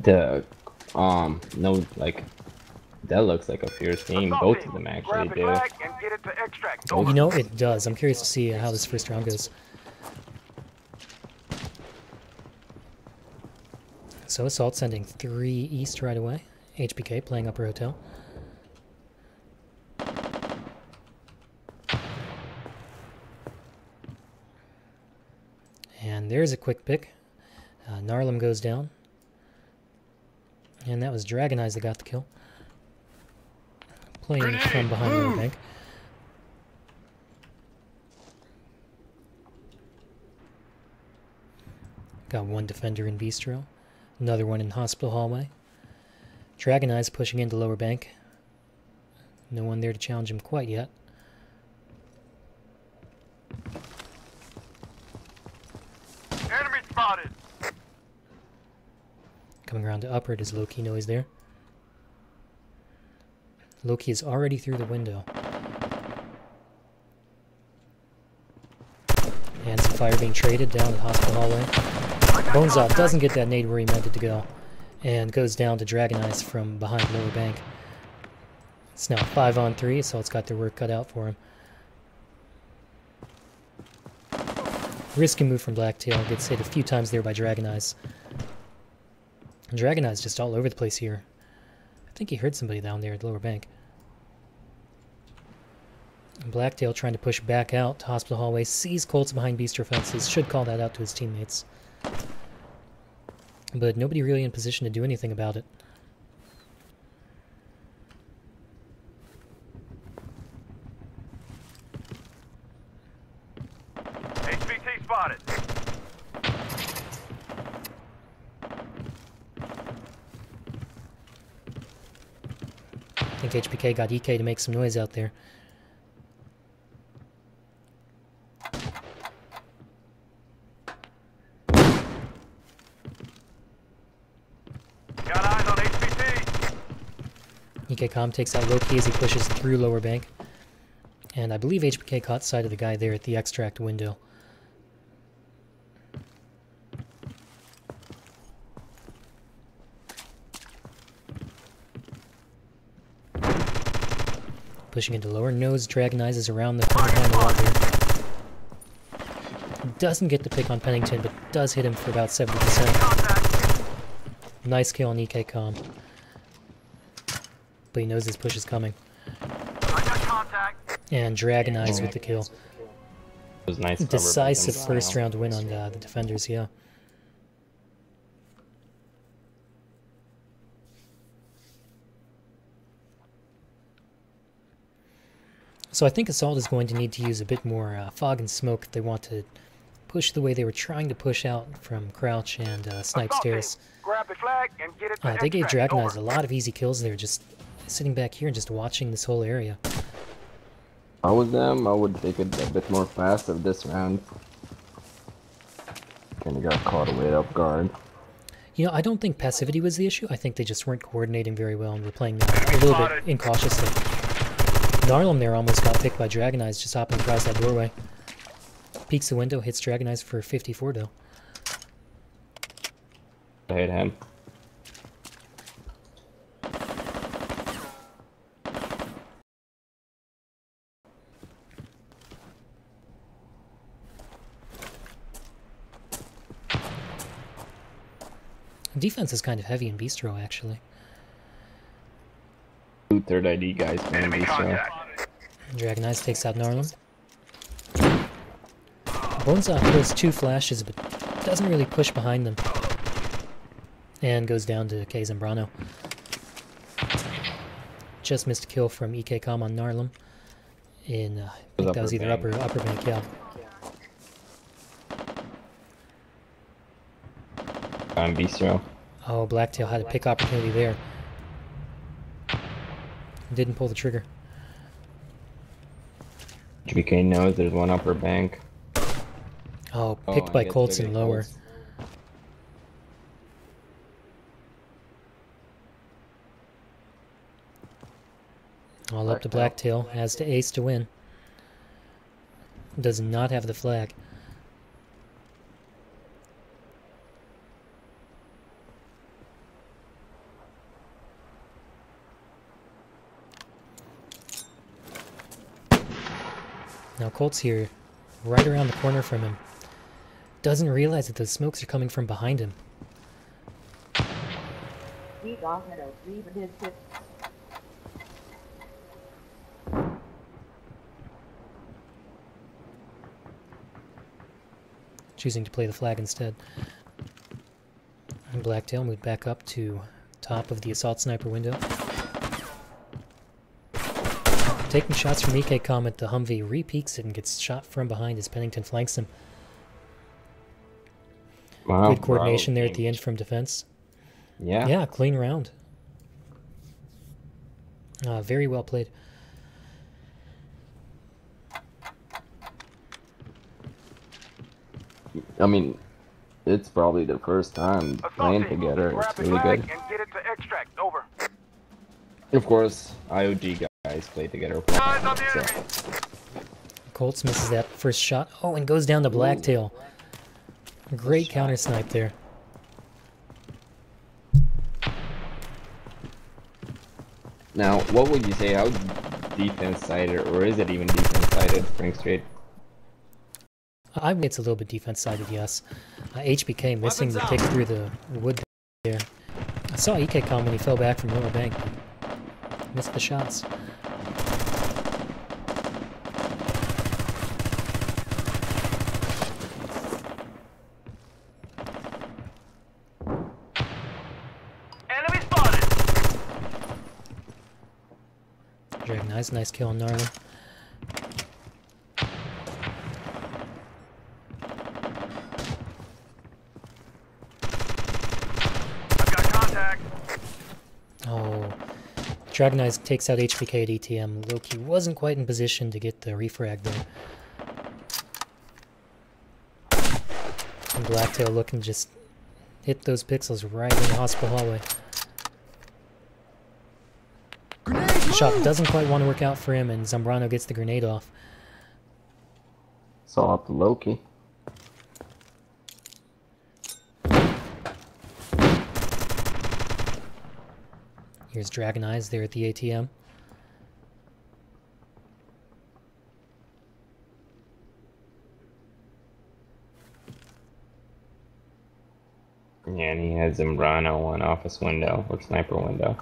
The um no like that looks like a fierce team. Both of them actually do. You know it does. I'm curious to see how this first round goes. So Assault sending three east right away. HBK playing upper hotel. And there's a quick pick. Uh, Narlum goes down. And that was Dragon Eyes that got the kill. Playing from behind the bank. Got one defender in Bistro. Another one in Hospital Hallway. Dragon Eyes pushing into lower bank. No one there to challenge him quite yet. Enemy spotted. Coming around to upper, does Loki he's there? Loki is already through the window. And some fire being traded down the hospital hallway. Bonesaw doesn't get that nade where he meant it to go. And goes down to Dragon Eyes from behind lower bank. It's now 5 on 3, so it's got their work cut out for him. Risky move from Blacktail. Gets hit a few times there by Dragon Eyes. And Dragon Eyes just all over the place here. I think he heard somebody down there at the lower bank. Blacktail trying to push back out to Hospital Hallway. Sees Colts behind Beaster fences. Should call that out to his teammates. But nobody really in position to do anything about it. HVT spotted. Think HBK got EK to make some noise out there. Got eyes on. EK Com takes out Loki as he pushes through lower bank. And I believe HBK caught sight of the guy there at the extract window. Pushing into lower nose, Dragon Eyes around the from behind the wall here. Doesn't get the pick on Pennington, but does hit him for about 70%. Nice kill on EK Com. But he knows his push is coming. I got contact. And Dragon Eyes with the kill. It was nice. Decisive first round win on uh, the defenders, yeah. So I think Assault is going to need to use a bit more uh, fog and smoke if they want to push the way they were trying to push out from Crouch and uh, Snipe Stairs. The flag and get it to Uh, they gave. Dragon Eyes a lot of easy kills there, just sitting back here and just watching this whole area. I was them, I would take it a bit more fast of this round. Kinda got caught away up guard. You know, I don't think passivity was the issue. I think they just weren't coordinating very well and were playing a little bit incautiously. Narlum there almost got picked by Dragon Eyes just hopping across that doorway. Peeks the window, hits Dragon Eyes for 54 though. I hit him. Defense is kind of heavy in Bistro actually. Two third ID guys playing Enemy Bistro. contact. Dragon Eyes takes out Narlum. Bonesaw kills two flashes but doesn't really push behind them. And goes down to K Zambrano. Just missed a kill from EK Com on Narlum. In, uh, I think that was upper either bank. upper upper bank, yeah. On Bistro. Oh, Blacktail had a pick opportunity there. Didn't pull the trigger. HBK knows there's one upper bank. Oh, Oh, picked I by Colts and lower. Colts. All up to Blacktail. Has to ace to win. Does not have the flag. Colt's here, right around the corner from him. Doesn't realize that the smokes are coming from behind him. He's off at a his choosing to play the flag instead. And Blacktail moved back up to top of the assault sniper window. Taking shots from EK Comet, the Humvee re-peeks it and gets shot from behind as Pennington flanks him. Wow, Good coordination there at the end. end from defense. Yeah. Yeah, clean round. Uh, very well played. I mean, it's probably the first time playing Associate, together. It's really good. and get it to extract. Over. Of course, IOG guys play together. Eyes So. Colts misses that first shot. Oh, and goes down to Blacktail. Great counter snipe there. now, what would you say? How defense sided, or is it even defense sided? Spring Street. I would it's a little bit defense sided, yes. Uh, HBK missing the pick through the wood there. I saw EK Com when he fell back from lower bank. Missed the shots. Enemy spotted. Dragon Eyes, nice kill on Gnarly. Oh. Dragon Eyes takes out HBK at ETM. Loki wasn't quite in position to get the refrag there. And Blacktail looking just hit those pixels right in the hospital hallway. Shot doesn't quite want to work out for him, and Zambrano gets the grenade off. Saw up Loki. Here's Dragon Eyes there at the ATM. Yeah, and he has Zambrano one office window or sniper window.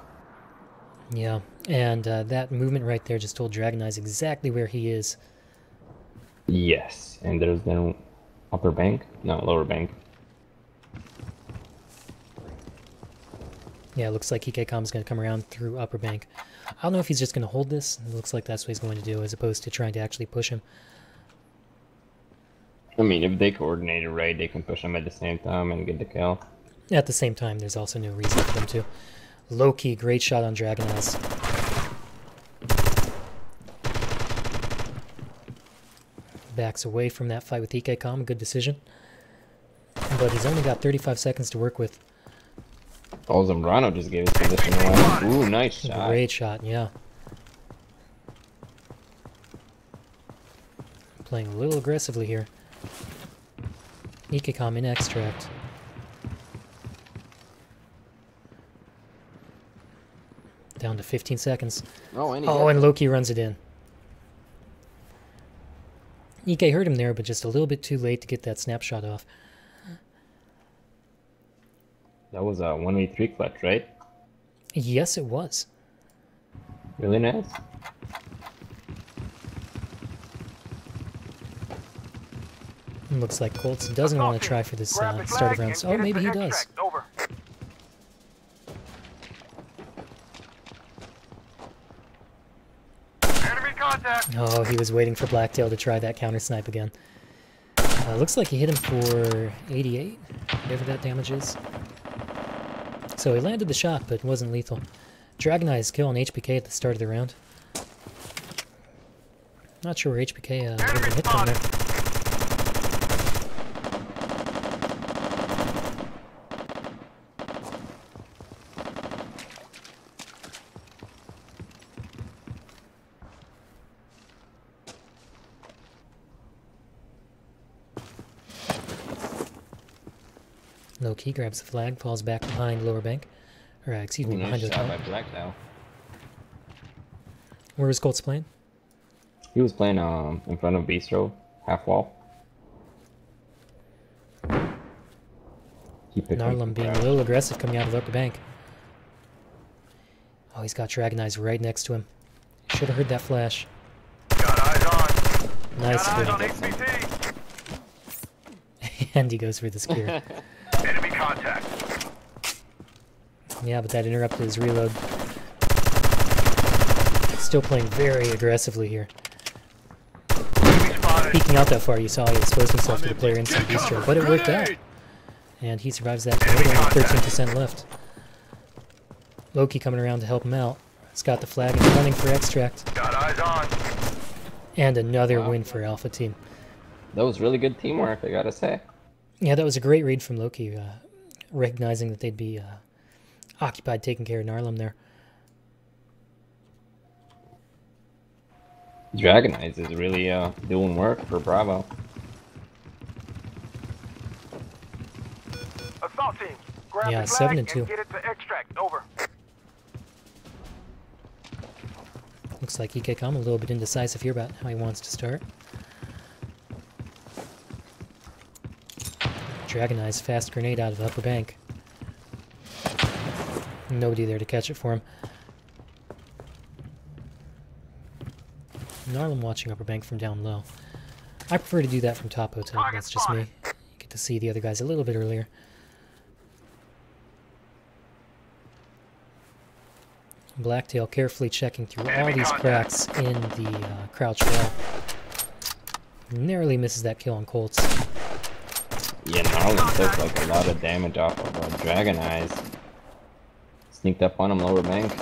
Yeah, and uh, that movement right there just told Dragon Eyes exactly where he is. Yes, and there's no upper bank, no lower bank. Yeah, it looks like EKCOM's going to come around through upper bank. I don't know if he's just going to hold this. It looks like that's what he's going to do, as opposed to trying to actually push him. I mean, if they coordinate it right, they can push him at the same time and get the kill. At the same time, there's also no reason for them to. Loki, great shot on Dragon Eyes. Backs away from that fight with EKCOM, good decision. But he's only got 35 seconds to work with. Oh, Zambrano just gave his position away. Ooh, nice shot. Great shot, yeah. Playing a little aggressively here. EKCOM in extract. Down to 15 seconds. Oh, and Oh, and Loki runs it in. EK hurt him there, but just a little bit too late to get that snapshot off. that was a 1v3 clutch, right? Yes, it was. Really nice. Looks like Colts doesn't want to try for this Grab uh, start of flag rounds. and Oh, maybe he does. Oh, he was waiting for Blacktail to try that counter snipe again. Uh, looks like he hit him for 88, whatever that damage is. So he landed the shot, but wasn't lethal. Dragon Eyes kill on HBK at the start of the round. Not sure where HBK uh, hit from there. Loki grabs the flag, falls back behind lower bank. Or, uh, excuse me, Ooh, behind nice hotel. shot by Black now. Where was Colts playing? He was playing um in front of Bistro, half wall. He picked up Narlum being a little aggressive coming out of upper bank. Oh, he's got Dragon Eyes right next to him. Should have heard that flash. Got eyes on. Nice. Got eyes on good. And he goes for the spear. Enemy contact. yeah, but that interrupted his reload. Still playing very aggressively here. Peeking out that far, you saw he exposed himself to the player inside Bistro, but it worked out. And he survives that only 13% left. Loki coming around to help him out. He's got the flag and running for extract. Got eyes on. And another win for Alpha Team. That was really good teamwork, I gotta say. Yeah, that was a great read from Loki, uh, recognizing that they'd be uh, occupied taking care of Narlum there. Dragon Eyes is really uh doing work for Bravo. Assault team. Grab Yeah, the flag seven and two. get it to extract. Over. Looks like EKCOM a little bit indecisive here about how he wants to start. Dragon Eyes fast grenade out of the upper bank. Nobody there to catch it for him. Narlum watching upper bank from down low. I prefer to do that from top hotel, that's just me. You get to see the other guys a little bit earlier. Blacktail carefully checking through all these cracks in the uh, crouch wall. Narrowly misses that kill on Colts. Yeah, Narlin took like a lot of damage off of uh, Dragon Eyes. Sneaked up on him lower bank.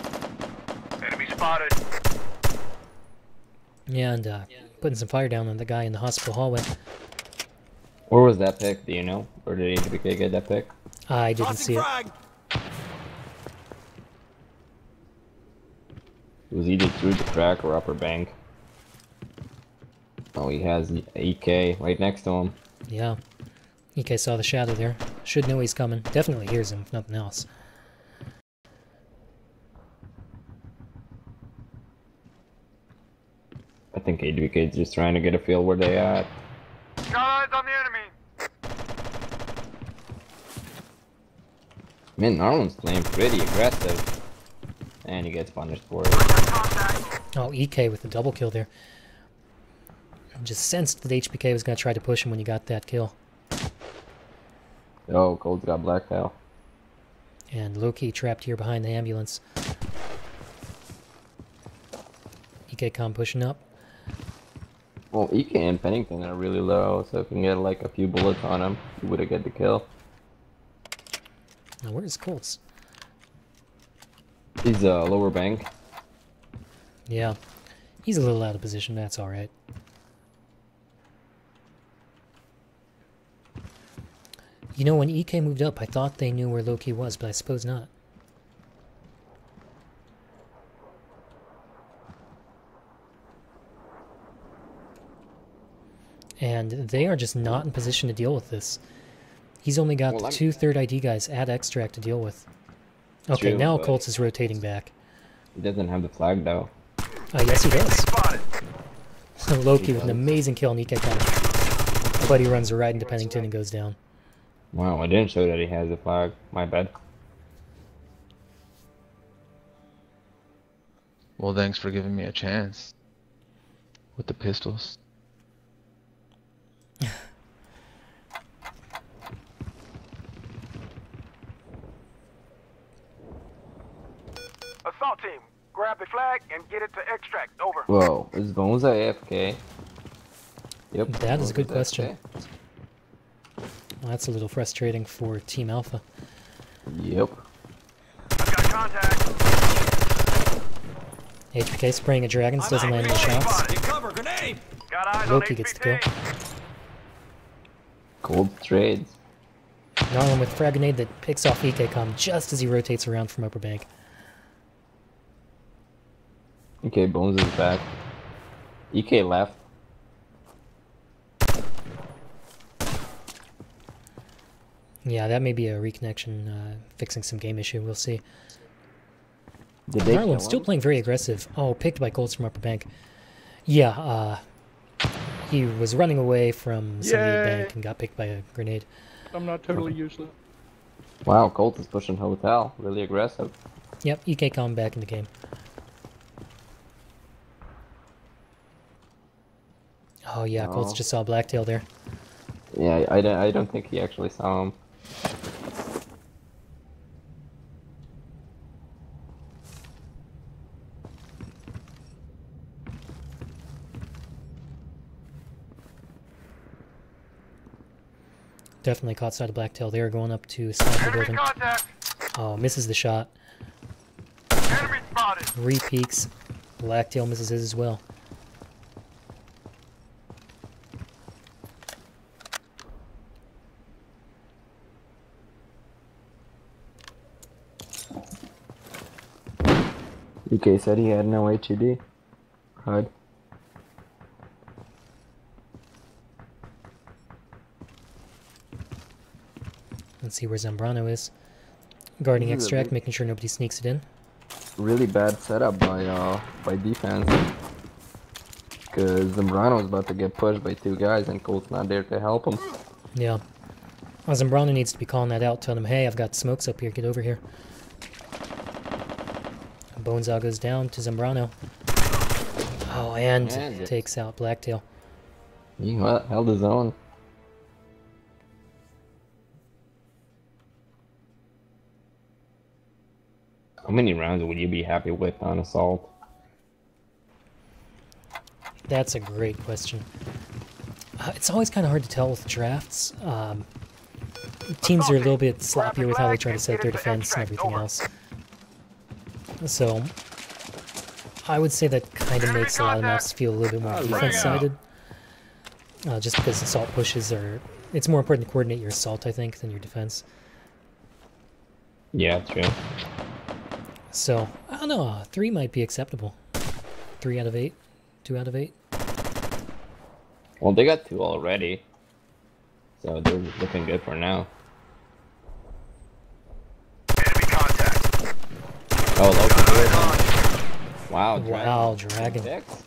Enemy spotted. Yeah, and uh, putting some fire down on the guy in the hospital hallway. Where was that pick? Do you know? Or did HBK get that pick? I didn't see it. It was either through the crack or upper bank. Oh, he has EK right next to him. Yeah. EK saw the shadow there. Should know he's coming. Definitely hears him, if nothing else. I think HBK is just trying to get a feel where they at. Got eyes on the enemy. Man, Narlin's playing pretty aggressive. And he gets punished for it. Oh, EK with the double kill there. Just sensed that HBK was going to try to push him when he got that kill. Oh, Colt's got Blacktail. And Loki trapped here behind the ambulance. EK com pushing up. Well, EK and Pennington are really low, so if we can get like a few bullets on him, you would have get the kill. Now, where's Colts? He's uh, lower bank. Yeah. He's a little out of position, that's alright. You know, when EK moved up, I thought they knew where Loki was, but I suppose not. And they are just not in position to deal with this. He's only got Well, the two third ID guys at extract to deal with. Okay, True, now but- Colts is rotating back. He doesn't have the flag though. Uh, yes, he does. Spotted. Loki with an amazing kill on EK coming. But he runs right into Pennington and goes down. Wow, I didn't show that he has the flag. My bad. Well, thanks for giving me a chance. With the pistols. Assault team. Grab the flag and get it to extract. Over. Whoa, is Bones AFK? Yep. That is a good Bones question. Well, that's a little frustrating for Team Alpha. Yep. I've got contact. HBK spraying at dragons doesn't land any shots. Spotted. Cover grenade! Got eyes Loki gets the kill. HVT. Colt trades. Narlin with frag grenade that picks off EKCOM just as he rotates around from upper bank. Okay, Bones is back. EK left. Yeah, that may be a reconnection, uh, fixing some game issue. We'll see. Did they Narlin still him? playing very aggressive. Oh, picked by Colts from upper bank. Yeah, uh, he was running away from somebody at Yay. bank and got picked by a grenade. I'm not totally useless. Wow, Colt is pushing hotel. Really aggressive. Yep, EK Com back in the game. Oh yeah, Colts Oh. just saw Blacktail there. Yeah, I, don't, I don't think he actually saw him. Definitely caught sight of Blacktail They are going up to Enemy building. contact. Oh, misses the shot. Enemy spotted. Re-peeks. Blacktail misses his as well. EK said he had no HUD. HUD. Let's see where Zambrano is. Guarding extract, making sure nobody sneaks it in. Really bad setup by uh by defense. Cause Zambrano's about to get pushed by two guys and Colt's not there to help him. Yeah. Well, Zambrano needs to be calling that out, telling him, hey, I've got smokes up here, get over here. Bonesaw goes down to Zambrano. Oh, and And- takes out Blacktail. He held his own. How many rounds would you be happy with on assault? That's a great question. Uh, it's always kind of hard to tell with drafts. Um, teams are a little bit sloppier with how they try to set their defense and everything else. So, I would say that kind of makes a lot of maps feel a little bit more defense-sided. Uh, just because assault pushes are... It's more important to coordinate your assault, I think, than your defense. Yeah, true. So, I don't know, uh, three might be acceptable. Three out of eight? Two out of eight? Well, they got two already. So they're looking good for now. Enemy contact. Oh, Loki good. Wow, Dragon. Wow, Dragon. Six?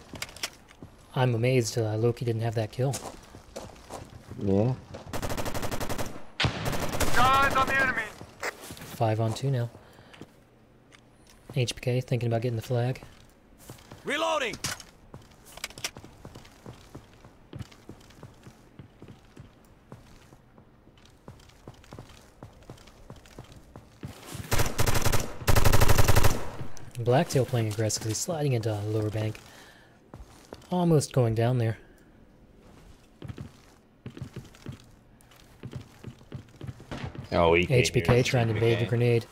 I'm amazed uh, Loki didn't have that kill. Yeah. Got eyes on the enemy. Five on two now. HBK thinking about getting the flag. Reloading! Blacktail playing aggressively, sliding into lower bank. Almost going down there. Oh, he HBK trying to bait the grenade.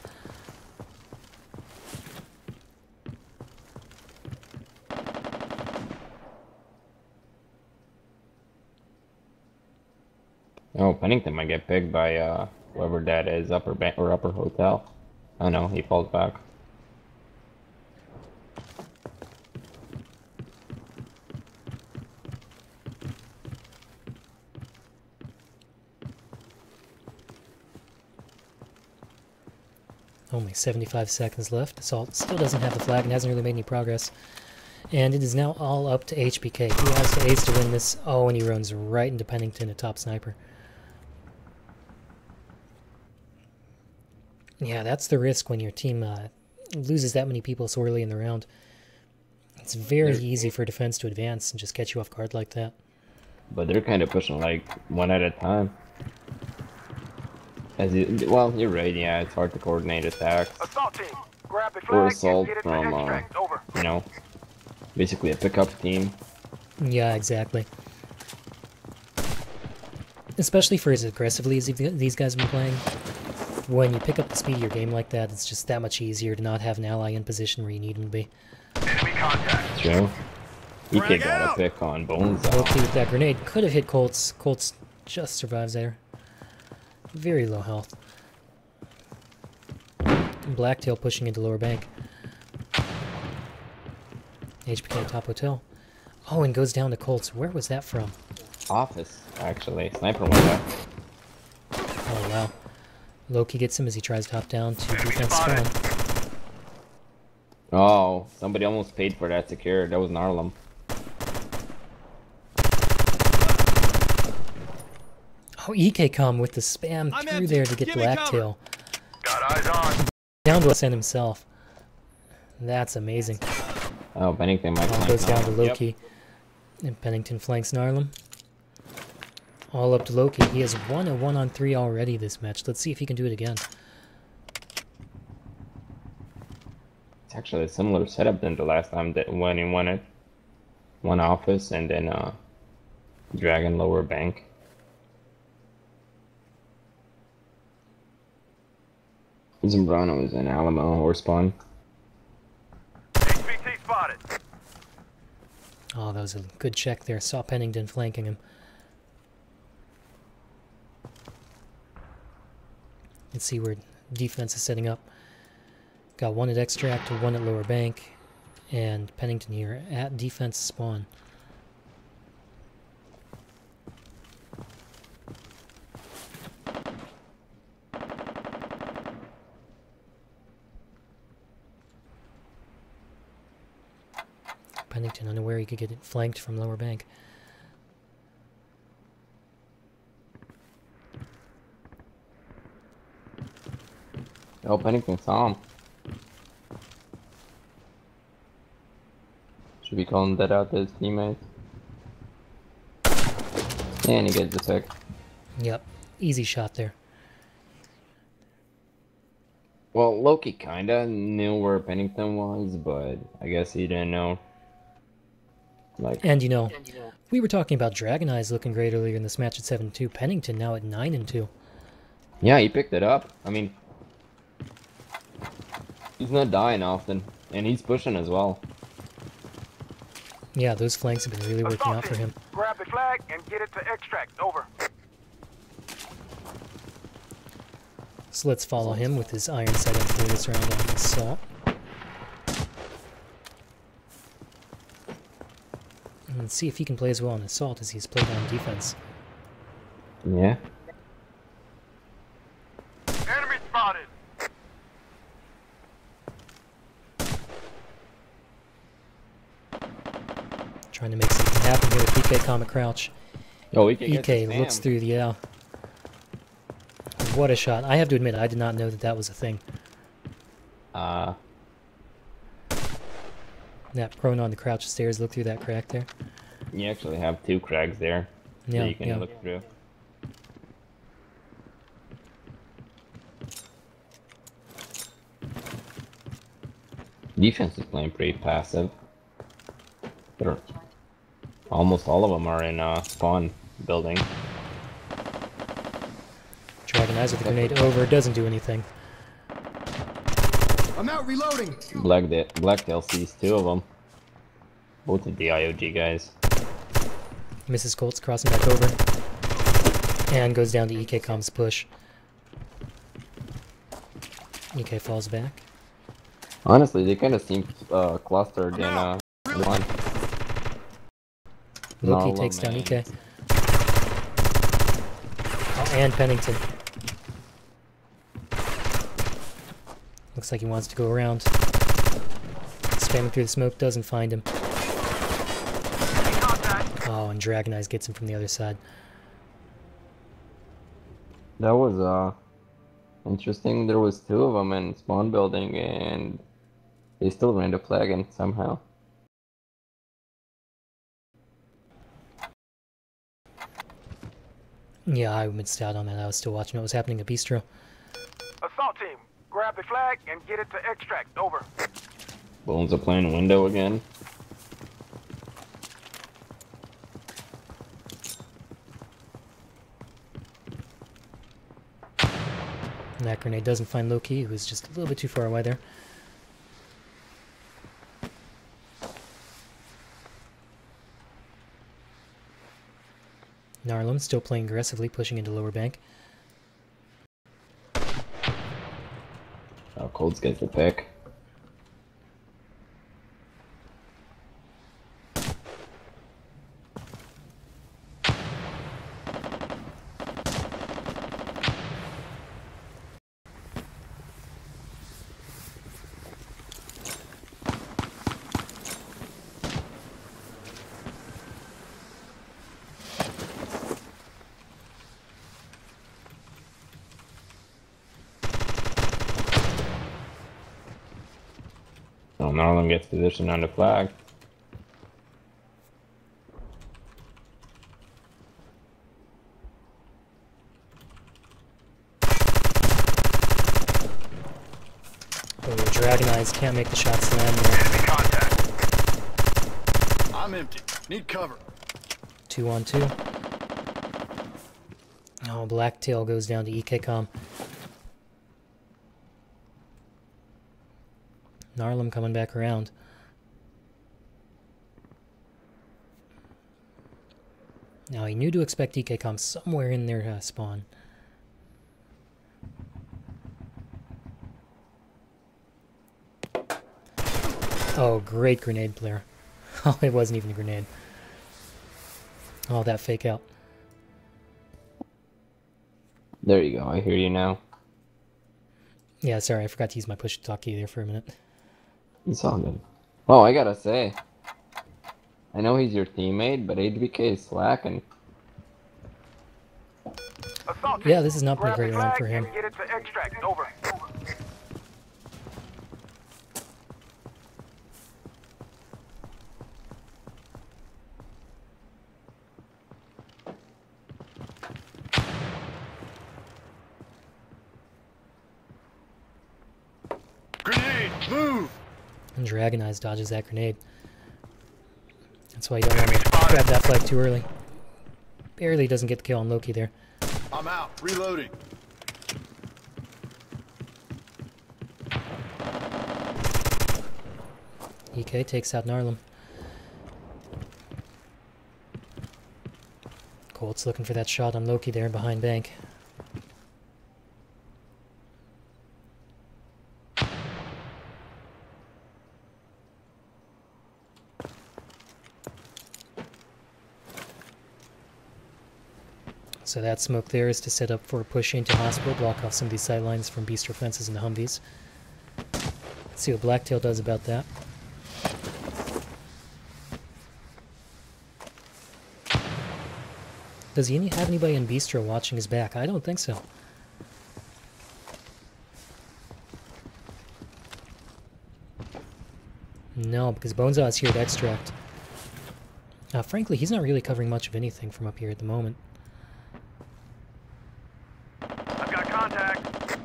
Oh, Pennington might get picked by uh whoever that is, upper bank or upper hotel. Oh no, he falls back. Only 75 seconds left. Assault still doesn't have the flag and hasn't really made any progress. And it is now all up to HBK. He has to ace to win this. Oh, and he runs right into Pennington, a top sniper. Yeah, that's the risk when your team uh, loses that many people so early in the round. It's very easy for defense to advance and just catch you off guard like that. But they're kind of pushing like one at a time. As you, well, you're right. Yeah, it's hard to coordinate attacks. Assault team. Grab the Or assault and get it to from, uh. Over. You know, basically a pickup team. Yeah, exactly. Especially for as aggressively as these guys have been playing. When you pick up the speed of your game like that, it's just that much easier to not have an ally in position where you need him to be. Enemy contact. True. He Frag got a pick on Bones. Loki with that grenade could have hit Colts. Colts just survives there. Very low health. Blacktail pushing into lower bank. HBK top hotel. Oh, and goes down to Colts. Where was that from? Office, actually. Sniper window. Oh, wow. Loki gets him as he tries to hop down to defense spotted. spawn. Oh, somebody almost paid for that secure. That was Narlum. Oh, EKCOM with the spam I'm through empty. there to get Give me Blacktail. Got eyes on. Down to send himself. That's amazing. Oh, Pennington might All flank goes down to Narlum. Loki. And Pennington flanks Narlum. All up to Loki. He has won a one on three already this match. Let's see if he can do it again. It's actually a similar setup than the last time that when he won it. One office and then uh, Dragon lower bank. Zambrano is in Alamo horse spawn. HVT spotted. Oh, that was a good check there. Saw Pennington flanking him. Let's see where defense is setting up. Got one at extract, one at lower bank, and Pennington here at defense spawn. Pennington unaware he could get it flanked from lower bank. Oh, Pennington saw him. Should be calling that out to his teammates. And he gets the pick. Yep, easy shot there. Well, Loki kinda knew where Pennington was, but I guess he didn't know. Like, And you know, we were talking about Dragon Eyes looking great earlier in this match at 7-2. Pennington now at 9 and 2. yeah, he picked it up. I mean, he's not dying often, and he's pushing as well. Yeah, those flanks have been really working Assault out for him. Grab the flag and get it to extract. Over. So let's follow him with his iron sight for this round on assault. And see if he can play as well on assault as he's played on defense. Yeah. Enemy spotted. Trying to make something happen here with PK Comet Crouch. Oh, we can get EK looks Sam. through the yeah. What a shot. I have to admit, I did not know that that was a thing. Uh, That prone on the crouch stairs, look through that crack there. You actually have two crags there Yeah, that you can yeah. look through. Defense is playing pretty passive. They're, almost all of them are in uh, spawn building. Dragon Eyes with the grenade over, doesn't do anything. I'm out reloading. Black Blacktail sees two of them. Both of the IOG guys. Mrs. Colts crossing back over. And goes down to EK Com's push. EK falls back. Honestly, they kind of seem uh, clustered in uh, one. Loki Narla, takes down man. EK. Oh, and Pennington. Looks like he wants to go around. Spamming through the smoke, doesn't find him. Contact. And Dragon Eyes gets him from the other side. That was uh interesting. There was two of them in spawn building, and they still ran the flag in somehow. Yeah, I missed out on that. I was still watching what was happening at Bistro. Assault team. Grab the flag and get it to extract. Over. Bones are playing window again. And that grenade doesn't find Loki, who is just a little bit too far away there. Narlum still playing aggressively, pushing into lower bank. Oh, Colts gets the pick. Gets positioned on the flag. Oh, Dragon Eyes can't make the shots land there. Enemy contact. I'm empty. Need cover. Two on two. Oh, Blacktail goes down to EKCOM. Narlum coming back around. Now, he knew to expect EKCOM somewhere in their uh, spawn. Oh, great grenade player. Oh, it wasn't even a grenade. Oh, that fake out. There you go. I hear you now. Yeah, sorry, I forgot to use my push to talk key there for a minute. It's all good. Oh, I gotta say, I know he's your teammate, but HBK is slacking. Yeah, this has not been a great round for him. Get it to extract. Over. Grenade! Move! And Dragon Eyes dodges that grenade. That's why you don't want to grab that flag too early. Barely doesn't get the kill on Loki there. I'm out. Reloading. EK takes out Narlum. Colt's looking for that shot on Loki there behind bank. So that smoke there is to set up for a push into hospital, block off some of these sight lines from Beast fences and the Humvees. Let's see what Blacktail does about that. Does he have anybody in Bistro watching his back? I don't think so. No, because Bonesaw is here to extract. Uh, frankly, he's not really covering much of anything from up here at the moment. I've got contact.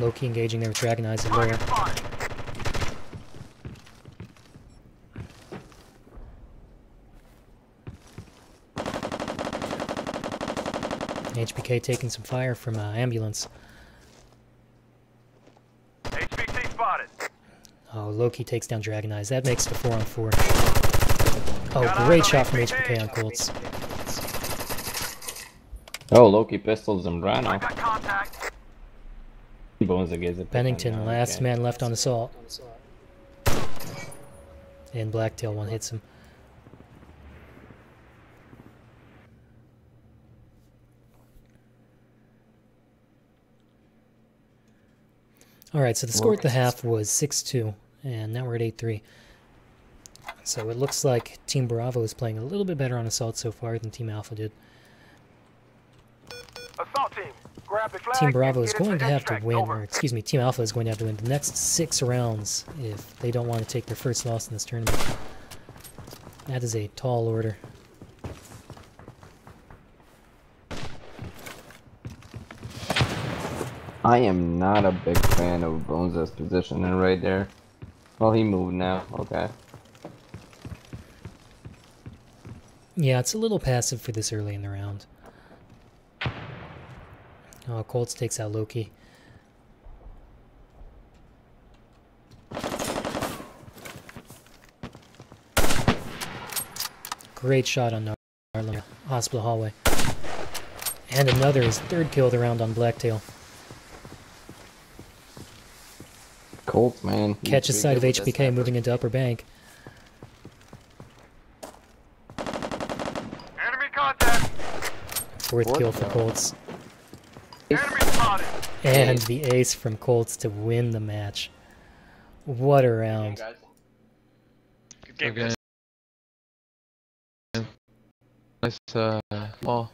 Loki engaging there with Dragon Eyes at lower. HBK taking some fire from uh, ambulance. HVT spotted. Oh, Loki takes down Dragon Eyes. That makes it a 4 on 4. Oh, Got great shot from HBK. HBK on Colts. Oh, Loki pistols Zambrano. I got Bones against it. Pennington, last man left on assault. And Blacktail one hits him. Alright, so the score at the half was 6-2, and now we're at 8-3. So it looks like Team Bravo is playing a little bit better on assault so far than Team Alpha did. Assault team, grab the flag Team Bravo is going to have to win, Over. or excuse me, Team Alpha is going to have to win the next six rounds if they don't want to take their first loss in this tournament. That is a tall order. I am not a big fan of Bones' positioning right there. Well, he moved now. Okay. Yeah, it's a little passive for this early in the round. Oh, Colts takes out Loki. Great shot on Nar- Narlum. Hospital hallway. And another, his third kill of the round on Blacktail. Colts, man. Catches pretty sight of good with this HBK moving into upper bank. Enemy contact. Fourth Fourth kill for kill. Colts. Enemy spotted. And the ace from Colts to win the match. What a round. Again. Nice uh, ball.